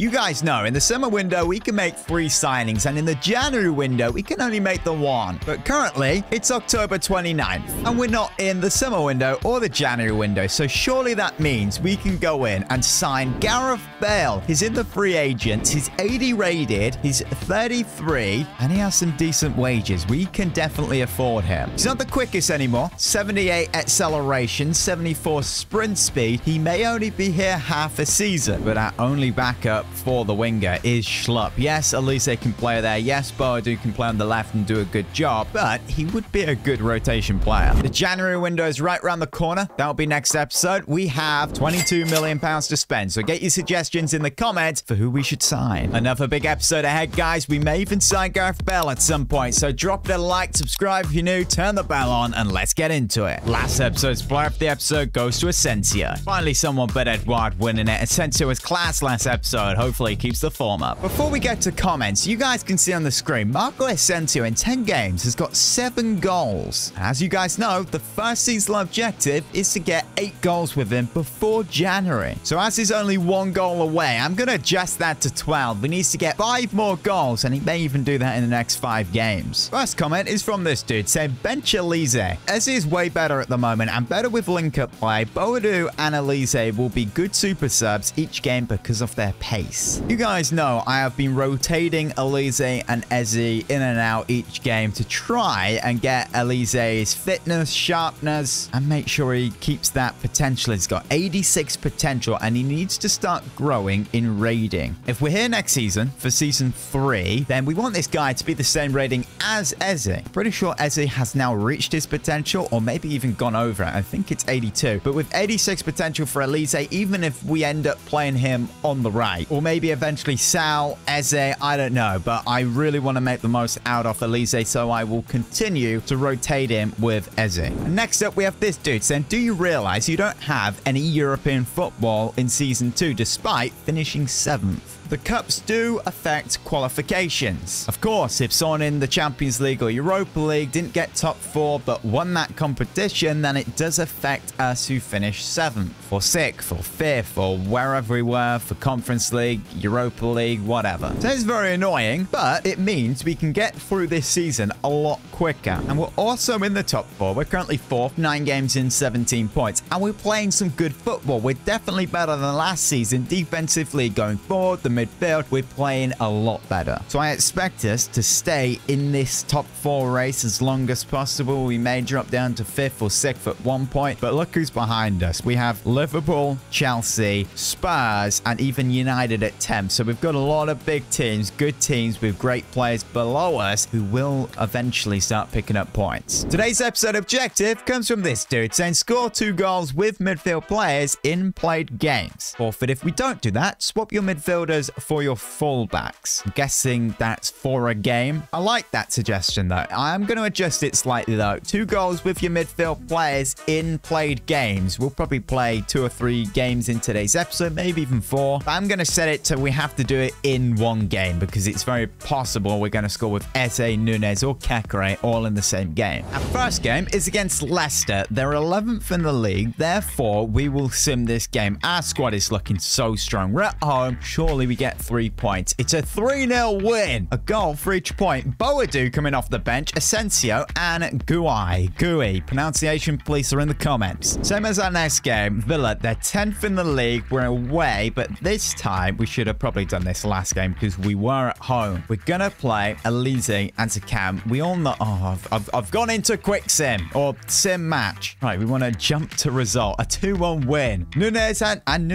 You guys know, in the summer window, we can make three signings, and in the January window, we can only make the one. But currently, it's October 29th, and we're not in the summer window or the January window, so surely that means we can go in and sign Gareth Bale. He's in the free agents, he's 80 rated, he's 33, and he has some decent wages. We can definitely afford him. He's not the quickest anymore, 78 acceleration, 74 sprint speed. He may only be here half a season, but our only backup for the winger is Schlupp. Yes, Olise can play there. Yes, Boadu can play on the left and do a good job, but he would be a good rotation player. The January window is right around the corner. That'll be next episode. We have 22 million pounds to spend, so get your suggestions in the comments for who we should sign. Another big episode ahead, guys. We may even sign Gareth Bale at some point, so drop it a like, subscribe if you're new, turn the bell on, and let's get into it. Last episode's player of the episode goes to Asensio. Finally, someone but Edouard winning it. Asensio was class last episode. Hopefully, he keeps the form up. Before we get to comments, you guys can see on the screen, Marco Asensio in 10 games has got 7 goals. As you guys know, the first season objective is to get 8 goals with him before January. So as he's only one goal away, I'm going to adjust that to 12. He needs to get 5 more goals, and he may even do that in the next 5 games. First comment is from this dude saying, bench Olise. As is way better at the moment and better with link-up play, Boadu and Olise will be good super subs each game because of their pace. You guys know I have been rotating Olise and Eze in and out each game to try and get Olise's fitness, sharpness, and make sure he keeps that potential. He's got 86 potential and he needs to start growing in raiding. If we're here next season for season 3, then we want this guy to be the same rating as Eze. Pretty sure Eze has now reached his potential or maybe even gone over it. I think it's 82. But with 86 potential for Olise, even if we end up playing him on the right, or maybe eventually Sal, Eze, I don't know. But I really want to make the most out of Olise, so I will continue to rotate him with Eze. Next up, we have this dude saying, do you realize you don't have any European football in Season 2 despite finishing 7th? The cups do affect qualifications. Of course, if someone in the Champions League or Europa League didn't get top four but won that competition, then it does affect us who finished seventh or sixth or fifth or wherever we were for Conference League, Europa League, whatever. So it's very annoying, but it means we can get through this season a lot quicker. And we're also in the top four. We're currently fourth, nine games in, 17 points. And we're playing some good football. We're definitely better than last season defensively going forward. The midfield, we're playing a lot better. So I expect us to stay in this top four race as long as possible. We may drop down to fifth or sixth at one point, but look who's behind us. We have Liverpool, Chelsea, Spurs, and even United at 10th. So we've got a lot of big teams, good teams with great players below us who will eventually start picking up points. Today's episode objective comes from this dude saying score two goals with midfield players in played games. Forfeit if we don't do that, swap your midfielders for your fullbacks. I'm guessing that's for a game. I like that suggestion though. I am going to adjust it slightly though. Two goals with your midfield players in played games. We'll probably play two or three games in today's episode, maybe even four. But I'm going to set it to we have to do it in one game because it's very possible we're going to score with Eze, Nunez or Caqueret all in the same game. Our first game is against Leicester. They're 11th in the league. Therefore, we will sim this game. Our squad is looking so strong. We're at home. Surely we get three points. It's a 3-0 win. A goal for each point. Boadu coming off the bench. Asensio and Gui. Gui. Pronunciation police are in the comments. Same as our next game. Villa, they're 10th in the league. We're away, but this time we should have probably done this last game because we were at home. We're going to play Olise and Zakam. We all know... Oh, I've, I've, I've gone into quick sim or sim match. Right, we want to jump to result. A 2-1 win. Nunez and, and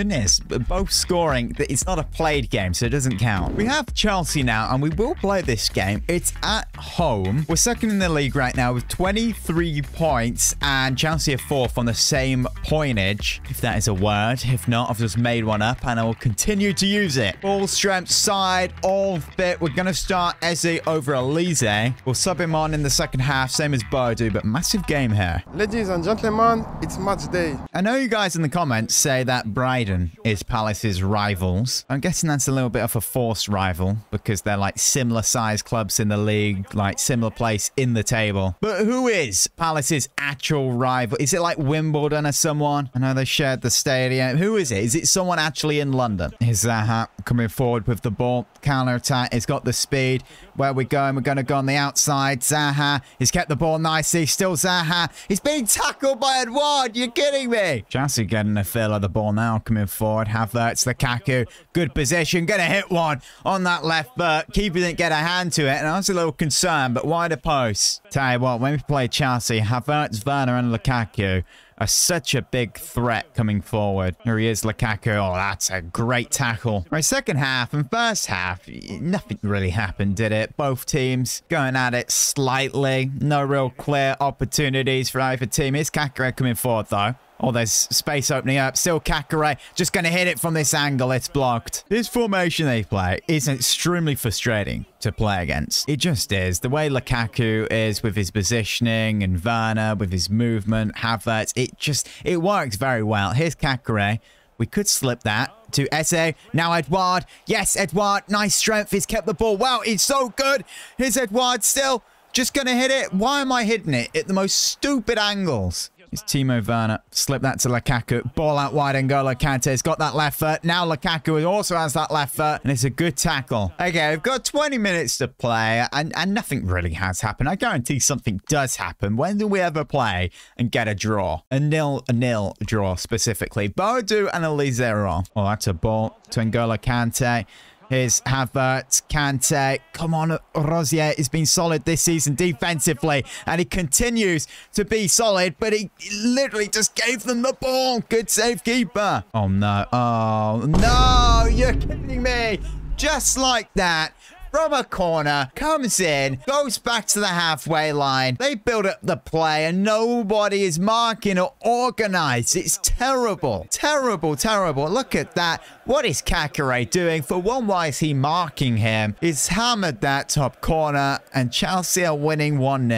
both scoring. It's not a played game, so it doesn't count. We have Chelsea now, and we will play this game. It's at home. We're second in the league right now with 23 points, and Chelsea are fourth on the same pointage, if that is a word. If not, I've just made one up, and I will continue to use it. Full strength side, all fit. We're going to start Eze over Olise. We'll sub him on in the second half, same as Boadu, but massive game here. Ladies and gentlemen, it's match day. I know you guys in the comments say that Brighton is Palace's rivals. I'm guessing that's a little bit of a forced rival because they're like similar size clubs in the league, like similar place in the table. But who is Palace's actual rival? Is it like Wimbledon or someone? I know they shared the stadium. Who is it? Is it someone actually in London? Is that Zaha coming forward with the ball. Counter attack. He's got the speed. Where we going? We're going to go on the outside. Zaha. He's kept the ball nicely. Still Zaha. He's being tackled by Edouard. You're kidding me. Chelsea getting a feel of the ball now. Coming forward. Havertz, Lukaku. Good position. Going to hit one on that left foot. Keeper didn't get a hand to it. And I was a little concerned, but wider post. Tell you what, when we play Chelsea, Havertz, Werner, and Lukaku are such a big threat coming forward. Here he is, Lukaku. Oh, that's a great tackle. Right, second half and first half, nothing really happened, did it? Both teams going at it slightly. No real clear opportunities for either team. Is Caqueret coming forward, though? Oh, there's space opening up. Still Caqueret. Just going to hit it from this angle. It's blocked. This formation they play is extremely frustrating to play against. It just is. The way Lukaku is with his positioning and Werner with his movement, Havertz, it just, it works very well. Here's Caqueret. We could slip that to Eze. Now Edouard. Yes, Edouard. Nice strength. He's kept the ball. Wow, he's so good. Here's Edouard still. Just going to hit it. Why am I hitting it at the most stupid angles? It's Timo Werner. Slip that to Lukaku. Ball out wide. N'Golo Kante's got that left foot. Now Lukaku also has that left foot. And it's a good tackle. Okay, we've got 20 minutes to play. And, and nothing really has happened. I guarantee something does happen. When do we ever play and get a draw? A nil, a nil draw specifically. Boadu and Elizero. Oh, that's a ball to N'Golo Kante. Here's Havertz, Kante. Come on, Rosier has been solid this season defensively, and he continues to be solid, but he literally just gave them the ball. Good save, keeper. Oh, no. Oh, no. You're kidding me. Just like that from a corner, comes in, goes back to the halfway line. They build up the play and nobody is marking or organized. It's terrible. Terrible, terrible. Look at that. What is Caqueret doing? For one, why is he marking him? He's hammered that top corner and Chelsea are winning 1-0.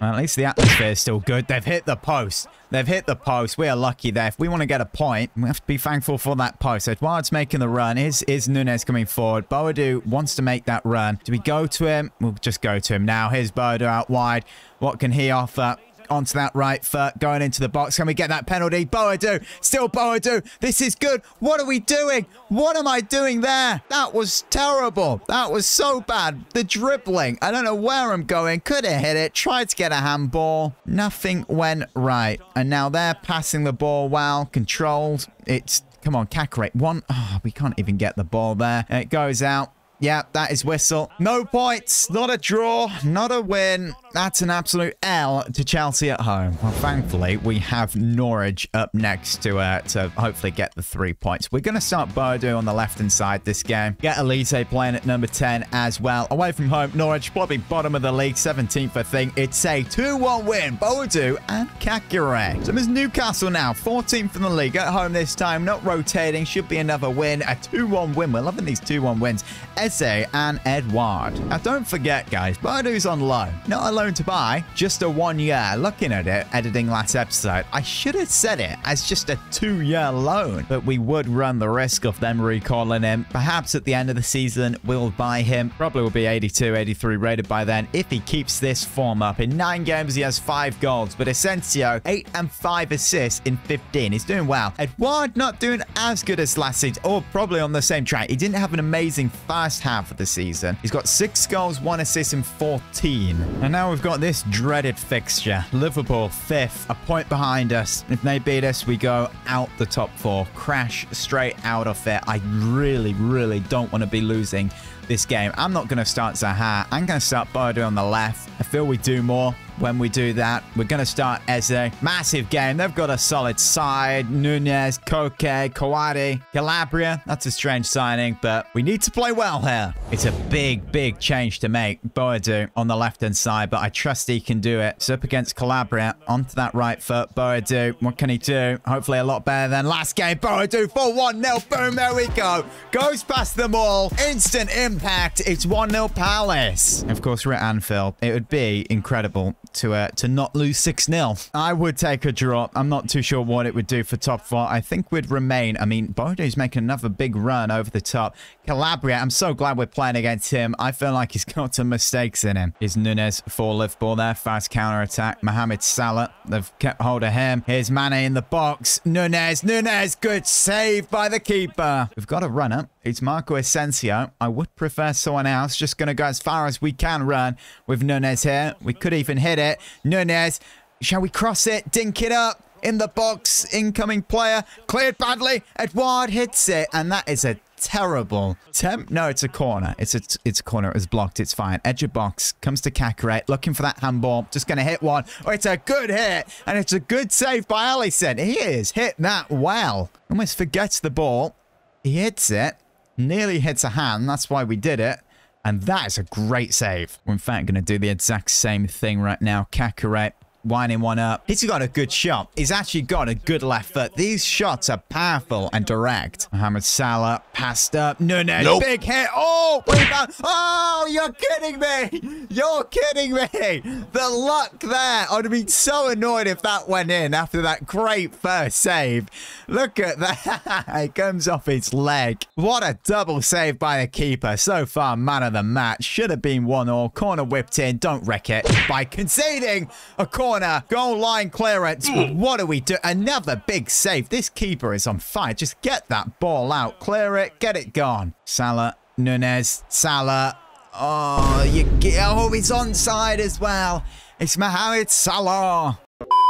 Well, at least the atmosphere is still good. They've hit the post. They've hit the post. We are lucky there. If we want to get a point, we have to be thankful for that post. Edouard's making the run. Is is Nunez coming forward? Boadu wants to make that run. Do we go to him? We'll just go to him now. Here's Boadu out wide. What can he offer? Onto that right foot, going into the box. Can we get that penalty? Boadu, still Boadu. This is good. What are we doing? What am I doing there? That was terrible. That was so bad. The dribbling. I don't know where I'm going. Could have hit it. Tried to get a handball. Nothing went right. And now they're passing the ball well. Controlled. It's Come on, Caqueret. One. Oh, we can't even get the ball there. It goes out. Yeah, that is whistle. No points, not a draw, not a win. That's an absolute L to Chelsea at home. Well, thankfully, we have Norwich up next to uh, to hopefully get the three points. We're going to start Boadu on the left-hand side this game. Get Olise playing at number 10 as well. Away from home, Norwich probably bottom of the league, 17th, I think. It's a 2-1 win. Boadu and Caqueret. So there's Newcastle now, 14th in the league. At home this time, not rotating. Should be another win. A 2-1 win. We're loving these 2-1 wins. Eze and Edouard. Now, don't forget, guys, Boadu's on loan. Not a loan to buy, just a one year. Looking at it, editing last episode, I should have said it as just a two-year loan. But we would run the risk of them recalling him. Perhaps at the end of the season, we'll buy him. Probably will be 82, 83 rated by then if he keeps this form up. In nine games, he has five goals. But Asensio, eight and five assists in 15. He's doing well. Edouard not doing as good as last season, or probably on the same track. He didn't have an amazing first half of the season. He's got six goals, one assist in 14. And now we've got this dreaded fixture. Liverpool, fifth, a point behind us. If they beat us, we go out the top four. Crash straight out of it. I really, really don't want to be losing this game. I'm not going to start Zaha. I'm going to start Boadu on the left. I feel we do more when we do that. We're going to start as a Massive game. They've got a solid side. Nunez, Koke, Kouade, Calabria. That's a strange signing, but we need to play well here. It's a big, big change to make. Boadu on the left-hand side, but I trust he can do it. It's up against Calabria. Onto that right foot. Boadu, what can he do? Hopefully a lot better than last game. Boadu for 1-0. Boom, there we go. Goes past them all. Instant impact. It's 1-0 Palace. Of course, we're at Anfield. It would be incredible to uh, to not lose 6-0. I would take a draw. I'm not too sure what it would do for top four. I think we'd remain. I mean, Boadu's making another big run over the top. Calabria, I'm so glad we're playing against him. I feel like he's got some mistakes in him. Is Nunez for Liverpool there? Fast counter attack. Mohamed Salah. They've kept hold of him. Here's Mane in the box. Nunez. Nunez. Good save by the keeper. We've got a run up. It's Marco Asensio. I would prefer someone else. Just going to go as far as we can run with Nunez here. We could even hit it. Nunez, shall we cross it? Dink it up in the box. Incoming player. Cleared badly. Edouard hits it. And that is a terrible temp. No, it's a corner. It's a, it's a corner. It was blocked. It's fine. Edge of box. Comes to Caqueret. Looking for that handball. Just going to hit one. Oh, it's a good hit. And it's a good save by Alisson. He is hit that well. Almost forgets the ball. He hits it. Nearly hits a hand. That's why we did it. And that is a great save. We're in fact going to do the exact same thing right now. Caqueret winding one up. He's got a good shot. He's actually got a good left foot. These shots are powerful and direct. Mohamed Salah passed up. Nunez, nope. big hit. Oh, rebound. Oh, you're kidding me. You're kidding me. The luck there. I'd have been so annoyed if that went in after that great first save. Look at that. it comes off his leg. What a double save by the keeper. So far, man of the match. Should have been one all. Corner whipped in. Don't wreck it by conceding a corner corner. Goal line clearance. Hmm. What do we do? Another big save. This keeper is on fire. Just get that ball out. Clear it. Get it gone. Salah. Nunez. Salah. Oh, you get, oh, he's onside as well. It's Mohamed Salah.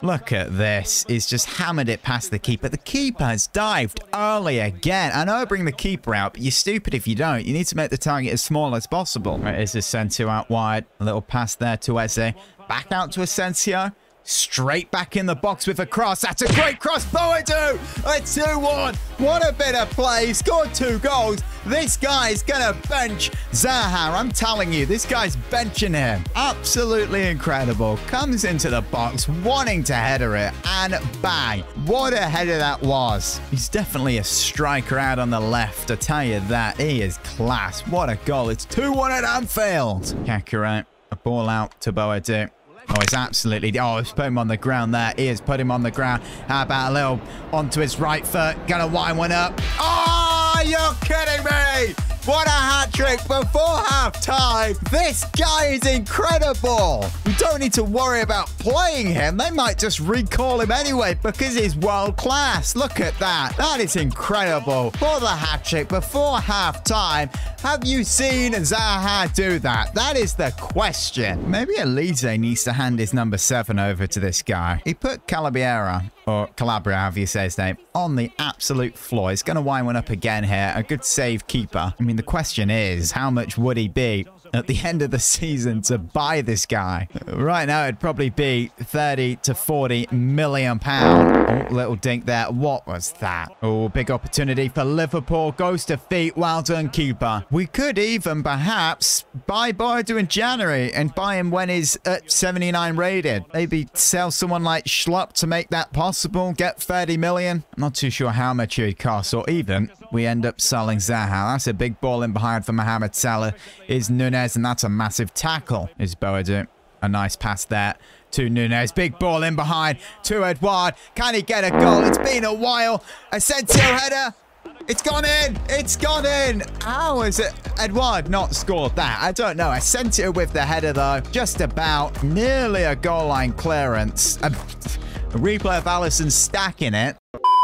Look at this. He's just hammered it past the keeper. The keeper has dived early again. I know I bring the keeper out, but you're stupid if you don't. You need to make the target as small as possible. Right, is this sent to out wide? A little pass there to Eze. Back out to Asensio. Straight back in the box with a cross. That's a great cross. Boadu. A 2-1. What a bit of play. Scored two goals. This guy's going to bench Zaha. I'm telling you, this guy's benching him. Absolutely incredible. Comes into the box, wanting to header it, and bang. What a header that was. He's definitely a striker out on the left. I tell you that. He is class. What a goal. It's 2-1 at Anfield. Caqueret. A ball out to Boadu. Oh, it's absolutely... Oh, it's put him on the ground there. He has put him on the ground. How about a little onto his right foot? Gonna wind one up. Oh, you're kidding me! What a hat trick before half time. This guy is incredible. We don't need to worry about playing him. They might just recall him anyway because he's world class. Look at that. That is incredible. For the hat trick before half time. Have you seen Zaha do that? That is the question. Maybe Olise needs to hand his number seven over to this guy. He put Calabiera or Calabria, however you say his name, on the absolute floor. He's going to wind one up again here. A good save keeper. I mean, the question is, how much would he be at the end of the season to buy this guy. Right now, it'd probably be 30 to 40 million pound. Oh, little dink there. What was that? Oh, big opportunity for Liverpool. Goes to feet. Well done, keeper. We could even perhaps buy Boadu in January and buy him when he's at 79 rated. Maybe sell someone like Schlupp to make that possible. Get 30 million. I'm not too sure how much he'd cost or even we end up selling Zaha. That's a big ball in behind for Mohamed Salah. Is Nunez, and that's a massive tackle. Is Boadu. A nice pass there to Nunez. Big ball in behind to Edouard. Can he get a goal? It's been a while. Asensio header. It's gone in. It's gone in. How is it? Edouard not scored that. I don't know. Asensio with the header, though. Just about. Nearly a goal line clearance. A, replay of Alisson stacking it.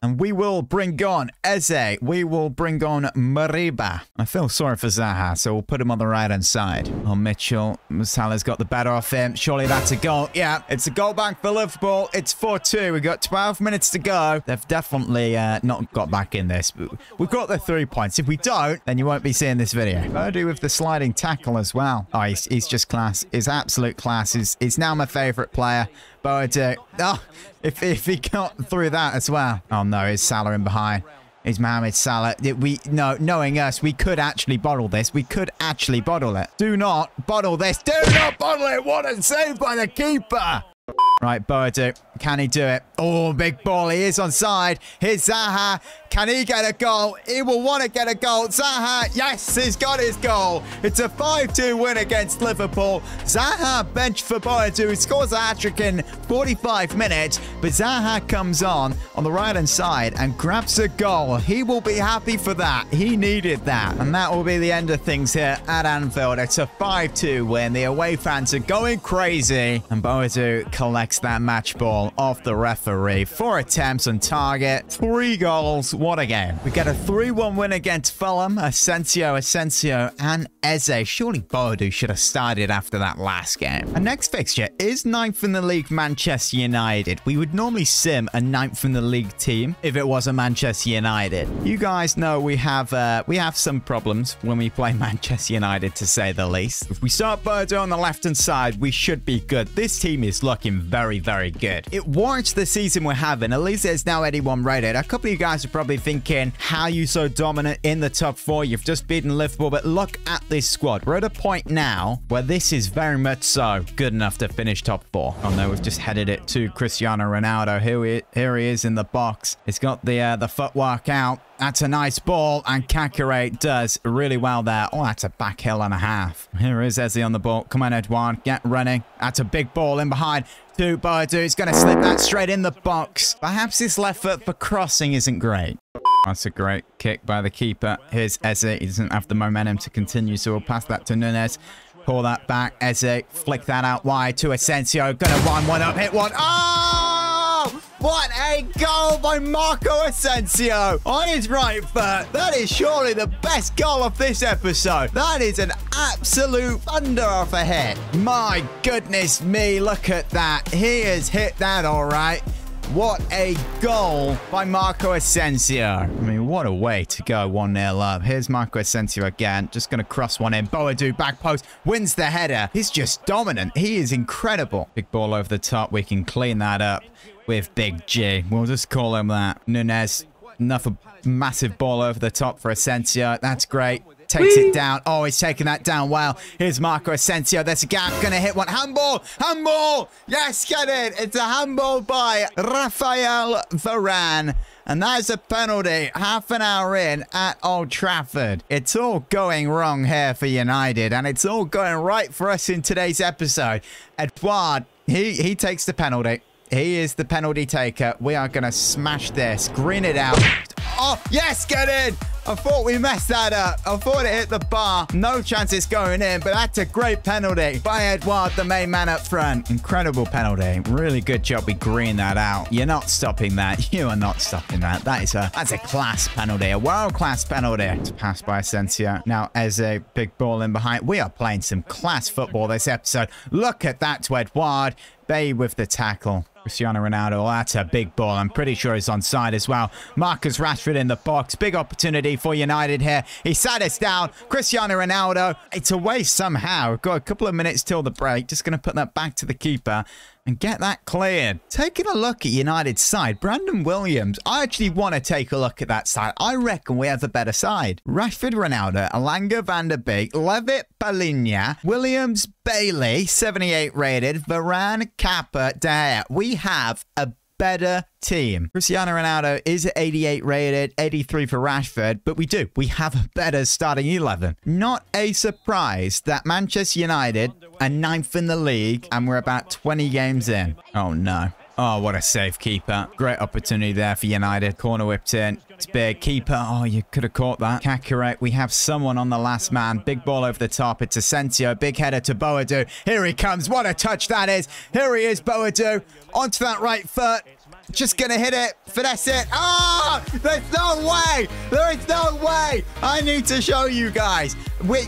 And we will bring on Eze. We will bring on Mariba. I feel sorry for Zaha, so we'll put him on the right-hand side. Oh, Mitchell. Salah's got the better off him. Surely that's a goal. Yeah, it's a goal bank for Liverpool. It's 4-2. We've got 12 minutes to go. They've definitely uh, not got back in this. We've got the three points. If we don't, then you won't be seeing this video. Boadu with the sliding tackle as well. Oh, he's, he's just class. He's absolute class. He's, he's now my favourite player. Boadu. Oh, if, if he got through that as well. Oh, no. It's Salah in behind. It's Mohamed Salah. We no, knowing us, we could actually bottle this. We could actually bottle it. Do not bottle this. Do not bottle it. What a save by the keeper. Right, Boadu. Can he do it? Oh, big ball. He is on side. Here's Zaha. Can he get a goal? He will want to get a goal. Zaha, yes, he's got his goal. It's a 5-2 win against Liverpool. Zaha bench for Boadu. He scores a hat-trick in 45 minutes, but Zaha comes on on the right-hand side and grabs a goal. He will be happy for that. He needed that. And that will be the end of things here at Anfield. It's a 5-2 win. The away fans are going crazy. And Boadu collects that match ball off the referee. Four attempts on target, three goals. What a game. We get a 3-1 win against Fulham. Asensio, Asensio, and Eze. Surely Boadu should have started after that last game. Our next fixture is ninth in the league, Manchester United. We would normally sim a ninth in the league team if it was a Manchester United. You guys know we have uh, we have some problems when we play Manchester United, to say the least. If we start Boadu on the left-hand side, we should be good. This team is looking very, very very good. It warrants the season we're having. At least it's now 81 rated. A couple of you guys are probably thinking, how are you so dominant in the top four? You've just beaten Liverpool, but look at this squad. We're at a point now where this is very much so good enough to finish top four. Oh no, we've just headed it to Cristiano Ronaldo. Here he, here he is in the box. He's got the uh, the footwork out. That's a nice ball, and Caqueret does really well there. Oh, that's a back hill and a half. Here is Eze on the ball. Come on, Edouard, get running. That's a big ball in behind to Boadu. He's going to slip that straight in the box. Perhaps his left foot for crossing isn't great. That's a great kick by the keeper. Here's Eze. He doesn't have the momentum to continue, so we'll pass that to Nunez. Pull that back. Eze, flick that out wide to Asensio. Gonna wind one up, hit one. Oh! What a goal by Marco Asensio on his right foot. That is surely the best goal of this episode. That is an absolute thunder off a hit. My goodness me, look at that. He has hit that all right. What a goal by Marco Asensio. I mean, what a way to go 1-0 up. Here's Marco Asensio again. Just going to cross one in. Boadu back post. Wins the header. He's just dominant. He is incredible. Big ball over the top. We can clean that up with Big G. We'll just call him that. Nunez. Another massive ball over the top for Asensio. That's great takes Whee! it down. Oh, he's taking that down well. Here's Marco Asensio. There's a gap. Going to hit one. Handball. Handball. Yes, get it. It's a handball by Rafael Varane. And that's a penalty half an hour in at Old Trafford. It's all going wrong here for United, and it's all going right for us in today's episode. Edouard, he, he takes the penalty. He is the penalty taker. We are going to smash this. Green it out. Oh, yes, get in. I thought we messed that up. I thought it hit the bar. No chance it's going in, but that's a great penalty by Edouard, the main man up front. Incredible penalty. Really good job we green that out. You're not stopping that. You are not stopping that. That is a that's a class penalty, a world-class penalty. It's passed by Asensio. Now, as a big ball in behind, we are playing some class football this episode. Look at that to Edouard. Bay with the tackle. Cristiano Ronaldo, that's a big ball. I'm pretty sure he's on side as well. Marcus Rashford in the box. Big opportunity for United here. He sat us down. Cristiano Ronaldo. It's away somehow. We've got a couple of minutes till the break. Just going to put that back to the keeper and get that cleared. Taking a look at United's side, Brandon Williams, I actually want to take a look at that side. I reckon we have the better side. Rashford Ronaldo, Elanga van der Beek, Levitt Palhinha, Williams Bailey, 78 rated, Varane Kappa Dare. We have a better team. Cristiano Ronaldo is 88 rated, 83 for Rashford, but we do. We have a better starting 11. Not a surprise that Manchester United are ninth in the league and we're about 20 games in. Oh no. Oh, what a safe keeper. Great opportunity there for United. Corner whipped in. It's big. Keeper. Oh, you could have caught that. Caqueret. We have someone on the last man. Big ball over the top. It's Asensio. Big header to Boadu. Here he comes. What a touch that is. Here he is, Boadu. Onto that right foot. Just gonna hit it, finesse it. Ah! Oh, there's no way! There is no way! I need to show you guys.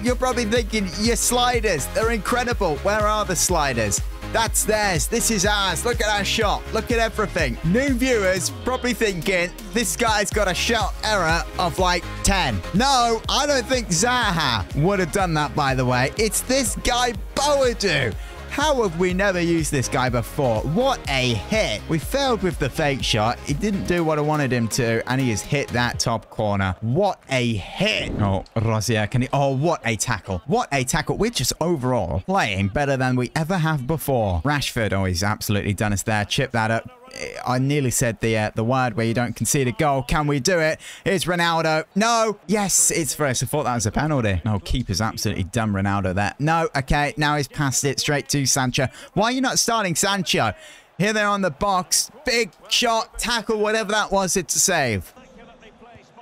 You're probably thinking, your sliders, they're incredible. Where are the sliders? That's theirs. This is ours. Look at our shot. Look at everything. New viewers probably thinking this guy's got a shot error of like 10. No, I don't think Zaha would have done that, by the way. It's this guy, Boadu. How have we never used this guy before? What a hit. We failed with the fake shot. He didn't do what I wanted him to, and he has hit that top corner. What a hit. Oh, Rosier, uh, can he? Oh, what a tackle. What a tackle. We're just overall playing better than we ever have before. Rashford, oh, he's absolutely done us there. Chip that up. I nearly said the uh, the word where you don't concede a goal. Can we do it? It's Ronaldo. No. Yes, it's for us. I thought that was a penalty. No, keeper's absolutely dumb Ronaldo there. No. Okay, now he's passed it straight to Sancho. Why are you not starting Sancho? Here they're on the box. Big shot, tackle, whatever that was, it's a save.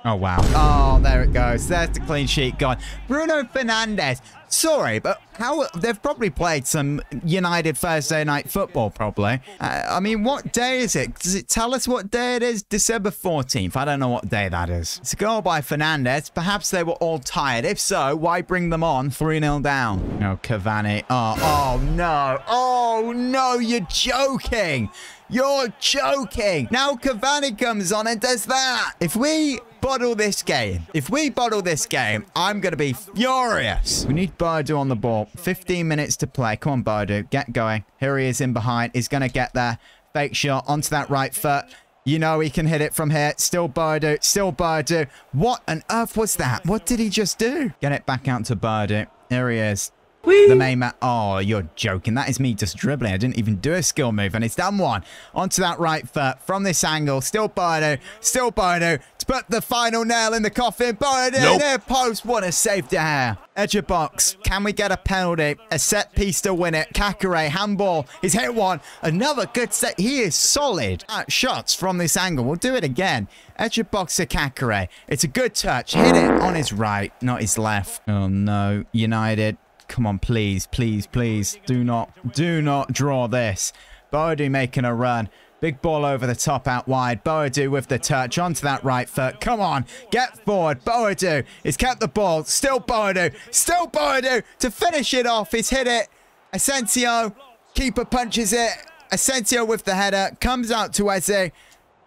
Oh, wow. Oh, there it goes. There's the clean sheet gone. Bruno Fernandes. Sorry, but how they've probably played some United Thursday night football, probably. Uh, I mean, what day is it? Does it tell us what day it is? December 14th. I don't know what day that is. It's a goal by Fernandes. Perhaps they were all tired. If so, why bring them on 3 0 down? No, Cavani. Oh, oh, no. Oh, no, you're joking. You're joking. Now Cavani comes on and does that. If we bottle this game, if we bottle this game, I'm going to be furious. We need Boadu on the ball. 15 minutes to play. Come on, Boadu. Get going. Here he is in behind. He's going to get there. Fake shot onto that right foot. You know he can hit it from here. Still Boadu. Still Boadu. What on earth was that? What did he just do? Get it back out to Boadu. Here he is. The main man. Oh, you're joking. That is me just dribbling. I didn't even do a skill move, and it's done one. Onto that right foot from this angle. Still Bono. Still Bono to put the final nail in the coffin. Bono nope. near post. What a save there. Edge of box. Can we get a penalty? A set piece to win it. Caqueret, handball. He's hit one. Another good set. He is solid at shots from this angle. We'll do it again. Edge of box to Caqueret. It's a good touch. Hit it on his right, not his left. Oh, no. United. Come on, please, please, please. Do not, do not draw this. Boadu making a run. Big ball over the top out wide. Boadu with the touch onto that right foot. Come on, get forward. Boadu has kept the ball. Still Boadu. Still Boadu to finish it off. He's hit it. Asensio. Keeper punches it. Asensio with the header. Comes out to Eze.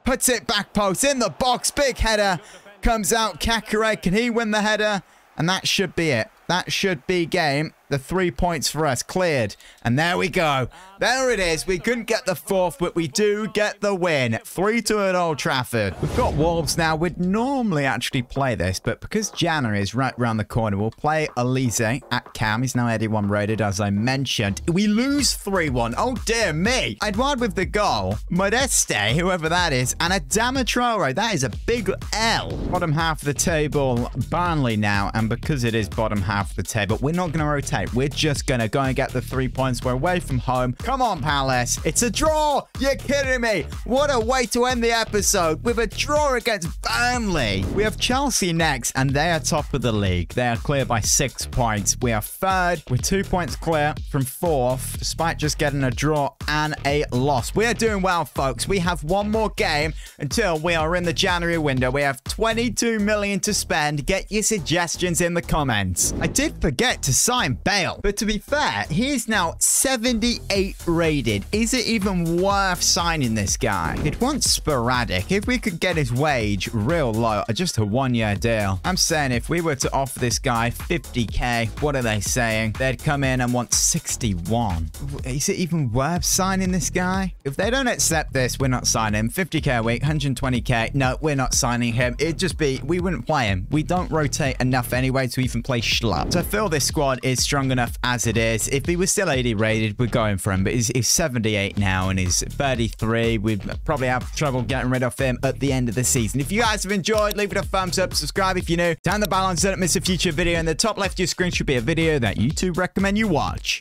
Puts it back post in the box. Big header. Comes out. Caqueret. Can he win the header? And that should be it. That should be game. The three points for us cleared. And there we go. There it is. We couldn't get the fourth, but we do get the win. 3-2 at Old Trafford. We've got Wolves now. We'd normally actually play this, but because January is right around the corner, we'll play Olise at Cam. He's now 81 rated, as I mentioned. We lose 3-1. Oh, dear me. Edouard with the goal. Modeste, whoever that is, and Adama Traore. That is a big L. Bottom half of the table, Burnley now, and because it is bottom half of the table. We're not going to rotate. We're just going to go and get the three points. We're away from home. Come on, Palace. It's a draw. You're kidding me. What a way to end the episode with a draw against Burnley. We have Chelsea next, and they are top of the league. They are clear by six points. We are third. We're two points clear from fourth, despite just getting a draw and a loss. We are doing well, folks. We have one more game until we are in the January window. We have 22 million to spend. Get your suggestions in the comments. I did forget to sign Bale, but to be fair, he is now 78 rated. Is it even worth signing this guy? It wants sporadic. If we could get his wage real low, uh, just a one-year deal. I'm saying if we were to offer this guy 50k, what are they saying? They'd come in and want 61. Is it even worth signing this guy? If they don't accept this, we're not signing him. 50k a week, 120k. No, we're not signing him. It'd just be, we wouldn't play him. We don't rotate enough anyway to even play Schlupp. So I feel this squad is strong enough as it is. If he was still 80 rated, we're going for him. But he's 78 now and he's 33. We'd probably have trouble getting rid of him at the end of the season. If you guys have enjoyed, leave it a thumbs up. Subscribe if you're new. Down the balance, don't miss a future video. In the top left of your screen should be a video that YouTube recommend you watch.